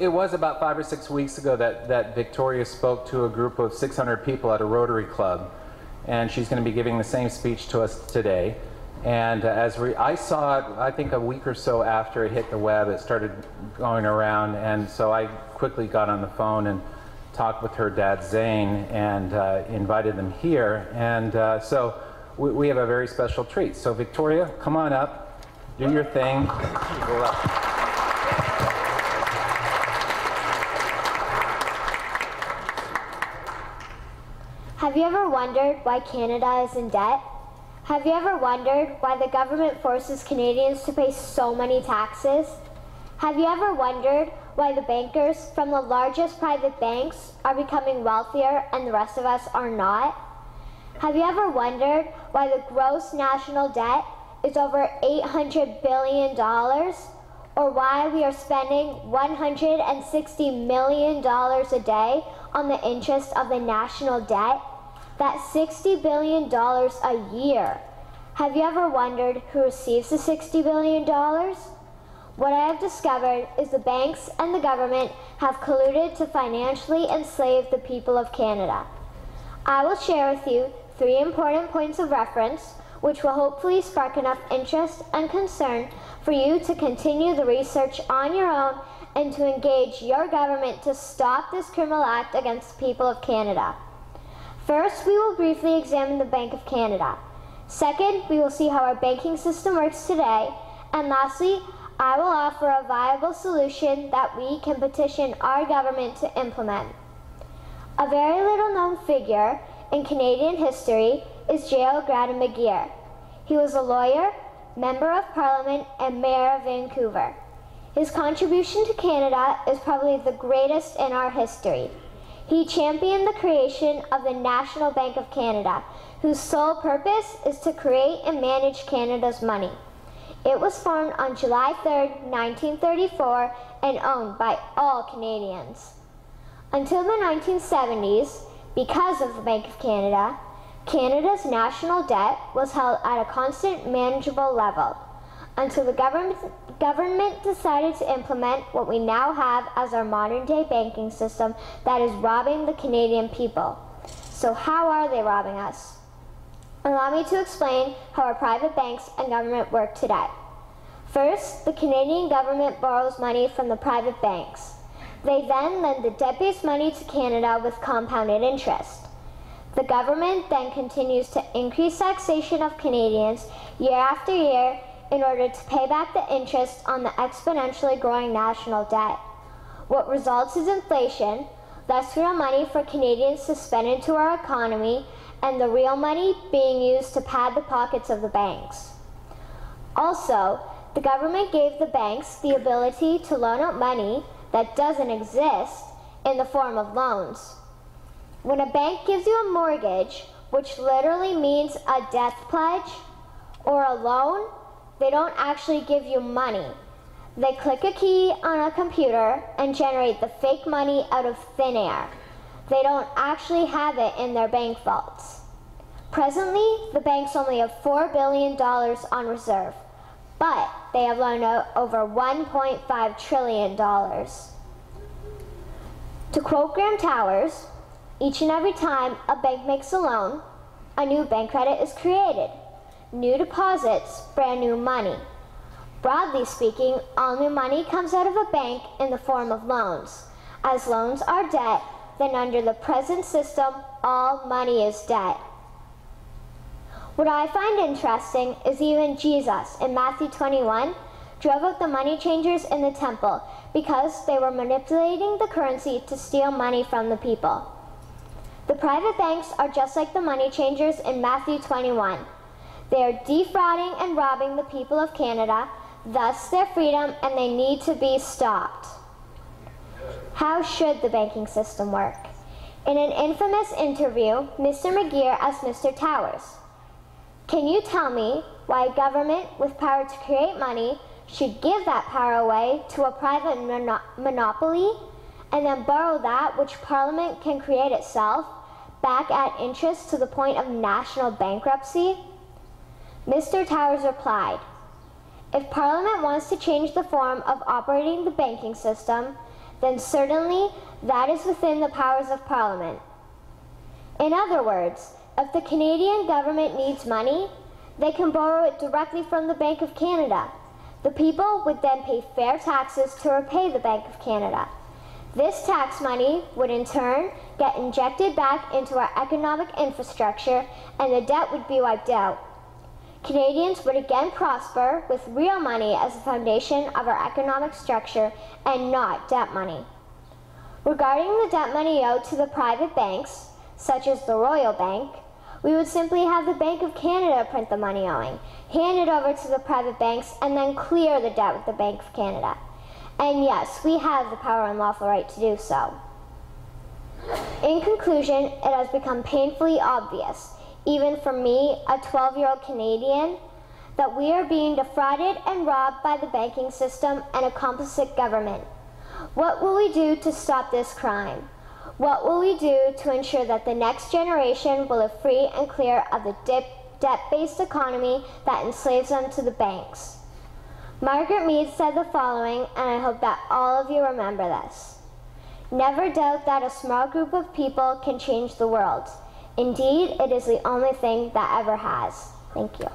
It was about five or six weeks ago that, that Victoria spoke to a group of 600 people at a Rotary Club, and she's going to be giving the same speech to us today. And uh, as we, I saw it, I think a week or so after it hit the web, it started going around, and so I quickly got on the phone and talked with her dad Zane and uh, invited them here. And uh, so we, we have a very special treat. So Victoria, come on up, do your thing. Have you ever wondered why Canada is in debt? Have you ever wondered why the government forces Canadians to pay so many taxes? Have you ever wondered why the bankers from the largest private banks are becoming wealthier and the rest of us are not? Have you ever wondered why the gross national debt is over $800 billion? Or why we are spending $160 million a day on the interest of the national debt? That's $60 billion a year. Have you ever wondered who receives the $60 billion? What I have discovered is the banks and the government have colluded to financially enslave the people of Canada. I will share with you three important points of reference which will hopefully spark enough interest and concern for you to continue the research on your own and to engage your government to stop this criminal act against the people of Canada. First, we will briefly examine the Bank of Canada. Second, we will see how our banking system works today. And lastly, I will offer a viable solution that we can petition our government to implement. A very little known figure in Canadian history is J.L. Grattan McGeer. He was a lawyer, member of parliament, and mayor of Vancouver. His contribution to Canada is probably the greatest in our history. He championed the creation of the National Bank of Canada, whose sole purpose is to create and manage Canada's money. It was formed on July 3, 1934, and owned by all Canadians. Until the 1970s, because of the Bank of Canada, Canada's national debt was held at a constant manageable level until the government, government decided to implement what we now have as our modern day banking system that is robbing the Canadian people. So how are they robbing us? Allow me to explain how our private banks and government work today. First, the Canadian government borrows money from the private banks. They then lend the debt-based money to Canada with compounded interest. The government then continues to increase taxation of Canadians year after year in order to pay back the interest on the exponentially growing national debt. What results is inflation, less real money for Canadians to spend into our economy, and the real money being used to pad the pockets of the banks. Also, the government gave the banks the ability to loan out money that doesn't exist in the form of loans. When a bank gives you a mortgage, which literally means a death pledge, or a loan, they don't actually give you money. They click a key on a computer and generate the fake money out of thin air. They don't actually have it in their bank vaults. Presently, the banks only have $4 billion on reserve, but they have loaned out over $1.5 trillion. To quote Graham Towers, each and every time a bank makes a loan, a new bank credit is created new deposits, brand new money. Broadly speaking, all new money comes out of a bank in the form of loans. As loans are debt, then under the present system, all money is debt. What I find interesting is even Jesus in Matthew 21 drove out the money changers in the temple because they were manipulating the currency to steal money from the people. The private banks are just like the money changers in Matthew 21. They are defrauding and robbing the people of Canada, thus their freedom, and they need to be stopped. How should the banking system work? In an infamous interview, Mr. McGeer asked Mr. Towers, Can you tell me why a government with power to create money should give that power away to a private mono monopoly and then borrow that which Parliament can create itself back at interest to the point of national bankruptcy? Mr. Towers replied, If Parliament wants to change the form of operating the banking system, then certainly that is within the powers of Parliament. In other words, if the Canadian government needs money, they can borrow it directly from the Bank of Canada. The people would then pay fair taxes to repay the Bank of Canada. This tax money would in turn get injected back into our economic infrastructure and the debt would be wiped out. Canadians would again prosper with real money as the foundation of our economic structure and not debt money. Regarding the debt money owed to the private banks, such as the Royal Bank, we would simply have the Bank of Canada print the money owing, hand it over to the private banks, and then clear the debt with the Bank of Canada. And yes, we have the power and lawful right to do so. In conclusion, it has become painfully obvious, even for me, a 12 year old Canadian, that we are being defrauded and robbed by the banking system and a complicit government. What will we do to stop this crime? What will we do to ensure that the next generation will live free and clear of the debt based economy that enslaves them to the banks? Margaret Mead said the following, and I hope that all of you remember this. Never doubt that a small group of people can change the world. Indeed, it is the only thing that ever has. Thank you.